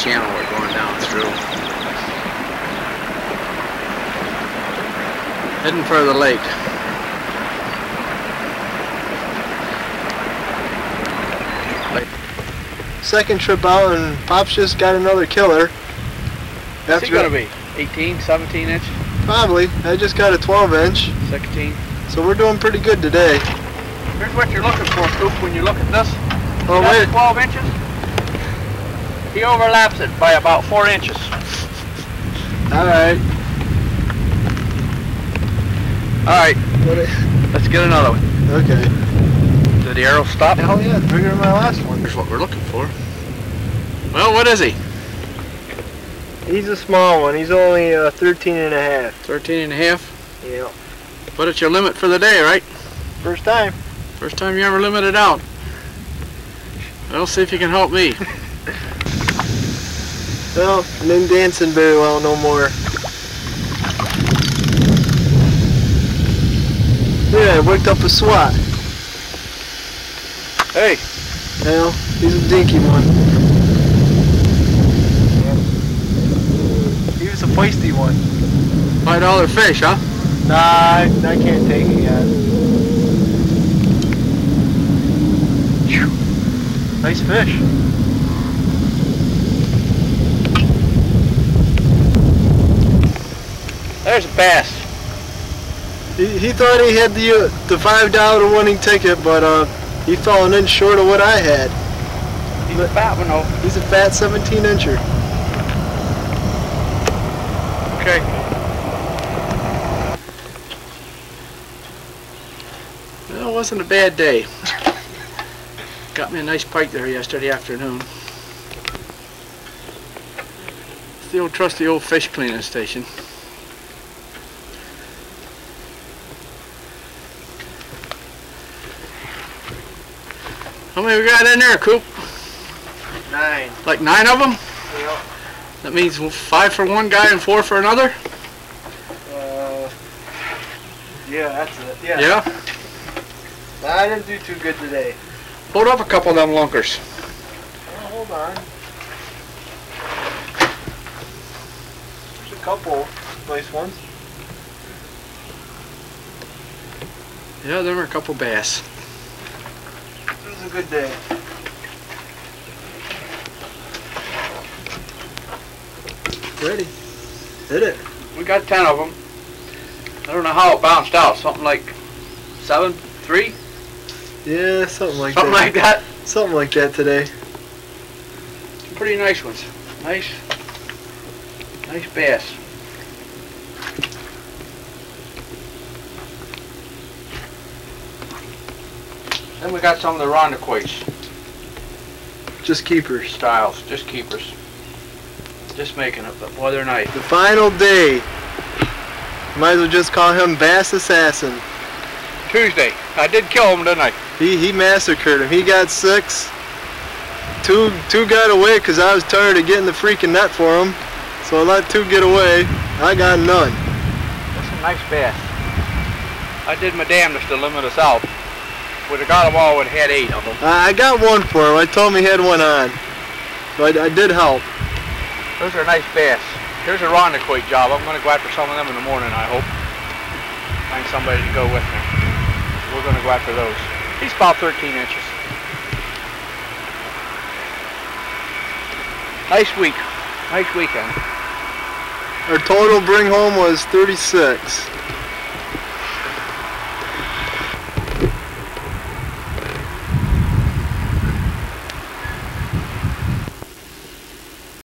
channel we're going down through. Heading for the lake. Second trip out and Pop's just got another killer. What's he gonna be? 18, 17 inch? Probably. I just got a 12 inch. 16. So we're doing pretty good today. Here's what you're looking for, Coop, when you look at this. Oh, wait. 12 inches? He overlaps it by about 4 inches. Alright. Alright, let's get another one. Okay. Did the arrow stop? Hell yeah, it's bigger than my last one. Here's what we're looking for. Well, what is he? He's a small one. He's only uh, 13 and a half. 13 and a half? Yeah. But it's your limit for the day, right? First time. First time you ever limited out. Well, see if you can help me. Well, then dancing very well no more. Yeah, I worked up a SWAT. Hey, Well, he's a dinky one. He was a feisty one. five dollar fish, huh? Nah, I, I can't take it yet. Nice fish. There's a bass. He, he thought he had the uh, the five dollar winning ticket, but uh, he fell an inch short of what I had. He's a fat one, though. He's a fat 17 incher. Okay. Well, it wasn't a bad day. Got me a nice pike there yesterday afternoon. It's the old trusty old fish cleaning station. How many we got in there, Coop? Nine. Like nine of them? Yep. That means five for one guy and four for another? Uh, yeah, that's it. Yeah. Yeah? I didn't do too good today. Hold up a couple of them lunkers. Oh, hold on. There's a couple nice ones. Yeah, there were a couple bass. Is a good day. Ready. Hit it. We got ten of them. I don't know how it bounced out. Something like seven, three, Yeah, something like something that. like that. Something like that today. Some pretty nice ones. Nice, nice bass. Then we got some of the Irondequoits Just keepers. styles, just keepers. Just making it, but boy, they're nice. The final day. Might as well just call him Bass Assassin. Tuesday, I did kill him, didn't I? He he massacred him. He got six. Two two got away because I was tired of getting the freaking net for him. So I let two get away. I got none. That's a nice bass. I did my damnedest to limit us out. Would have got them all, would have had eight of them. I I got one for him. I told him he had one on. So I, I did help. Those are nice bass. Here's a Irondequoit job. I'm going to go after some of them in the morning, I hope. Find somebody to go with me. We're going to go after those. He's about 13 inches. Nice week. Nice weekend. Our total bring home was 36.